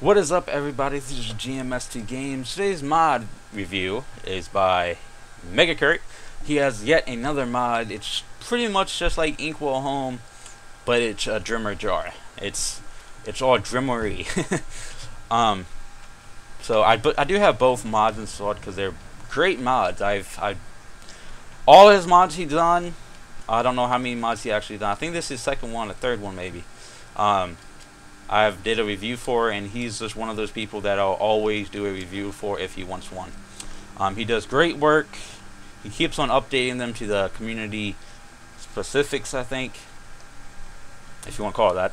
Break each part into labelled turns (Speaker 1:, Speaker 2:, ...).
Speaker 1: What is up everybody, this is GMST Games. Today's mod review is by Megakurt. He has yet another mod. It's pretty much just like Inkwell Home, but it's a Dwemer jar. It's it's all Drimmery. um, so I I do have both mods installed because they're great mods. I've I all his mods he's done. I don't know how many mods he actually done. I think this is second one, a third one maybe. Um, I've did a review for, and he's just one of those people that I'll always do a review for if he wants one. Um, he does great work. He keeps on updating them to the community specifics, I think, if you want to call it that.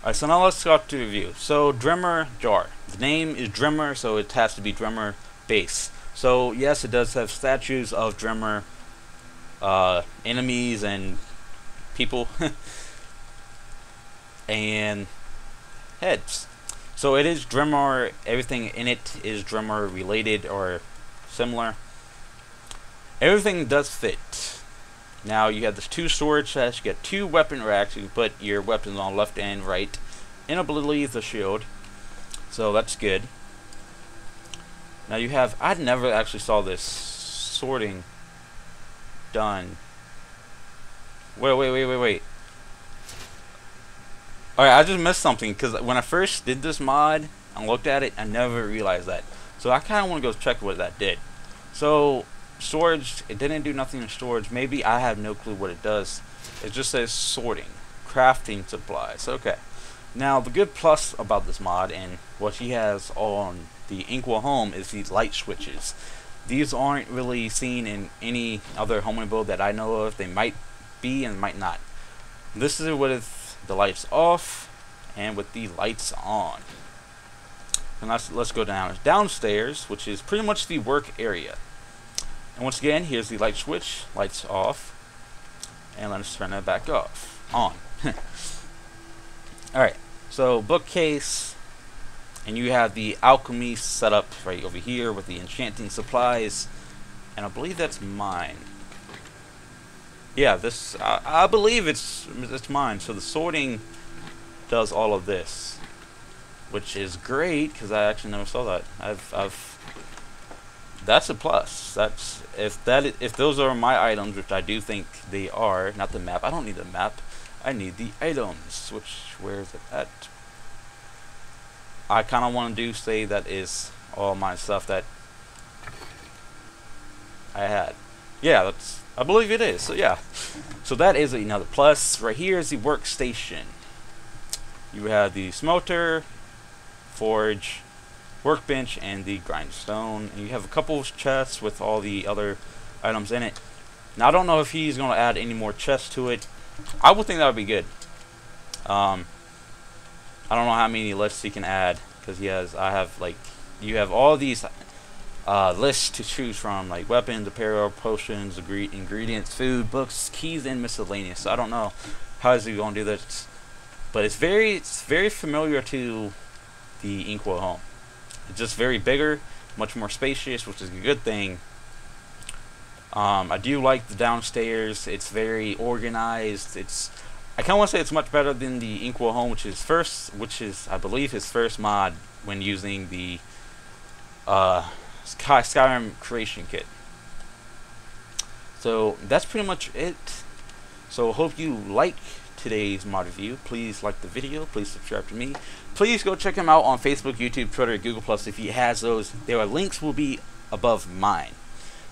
Speaker 1: Alright, so now let's go to review. So, Dwemer Jar. The name is Dwemer, so it has to be Dwemer base. So, yes, it does have statues of Dwemer uh, enemies and people. and heads. So it is Dwemer, everything in it is Dwemer related or similar. Everything does fit. Now you have this two storage chests, you get two weapon racks, you put your weapons on left and right, and I believe the shield. So that's good. Now you have, I never actually saw this sorting done. Wait, wait, wait, wait, wait. Alright, I just missed something because when I first did this mod and looked at it, I never realized that. So I kind of want to go check what that did. So, storage, it didn't do nothing in storage. Maybe I have no clue what it does. It just says sorting, crafting supplies. Okay. Now, the good plus about this mod and what he has on the Inkwell home is these light switches. These aren't really seen in any other home build that I know of. They might be and might not. This is what it's the lights off and with the lights on. And let's, let's go down downstairs, which is pretty much the work area. And once again, here's the light switch, lights off, and let's turn that back off, on. Alright, so bookcase, and you have the alchemy set up right over here with the enchanting supplies, and I believe that's mine. Yeah, this I, I believe it's it's mine. So the sorting does all of this, which is great because I actually never saw that. I've I've that's a plus. That's if that if those are my items, which I do think they are, not the map. I don't need the map. I need the items. Which where is it at? I kind of want to do say that is all my stuff that I had. Yeah, that's I believe it is. So yeah. So that is another plus. Right here is the workstation. You have the smelter, forge, workbench, and the grindstone. And you have a couple of chests with all the other items in it. Now I don't know if he's going to add any more chests to it. I would think that would be good. Um, I don't know how many lists he can add because he has. I have like you have all these uh, list to choose from, like weapons, apparel, potions, ingredients, food, books, keys, and miscellaneous. So I don't know how is he going to do this, but it's very it's very familiar to the Inkwell home. It's just very bigger, much more spacious, which is a good thing. Um, I do like the downstairs. It's very organized. It's I kind of want to say it's much better than the Inkwell home, which is first, which is I believe his first mod when using the uh, Sky Skyrim Creation Kit. So that's pretty much it. So hope you like today's mod review. Please like the video. Please subscribe to me. Please go check him out on Facebook, YouTube, Twitter, Google Plus if he has those. There are links will be above mine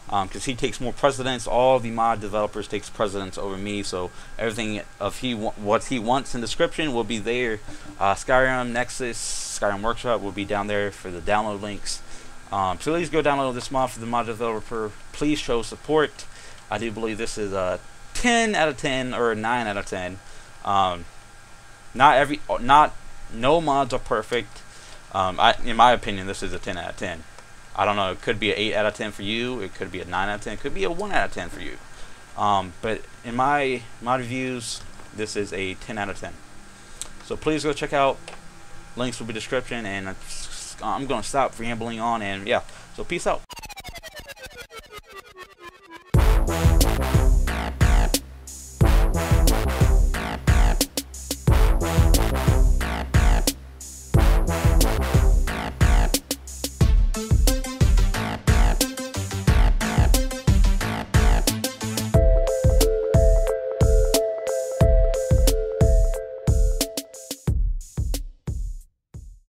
Speaker 1: because um, he takes more precedence. All the mod developers takes precedence over me, so everything of he what he wants in description will be there. Uh, Skyrim Nexus, Skyrim Workshop will be down there for the download links. Um, so please go download this mod for the mod developer. Please show support. I do believe this is a 10 out of 10 or a 9 out of 10. Um, not every, not, no mods are perfect. Um, I, in my opinion, this is a 10 out of 10. I don't know. It could be an 8 out of 10 for you. It could be a 9 out of 10. It could be a 1 out of 10 for you. Um, but in my mod reviews, this is a 10 out of 10. So please go check out. Links will be description and I'm going to stop rambling on and yeah. So peace out.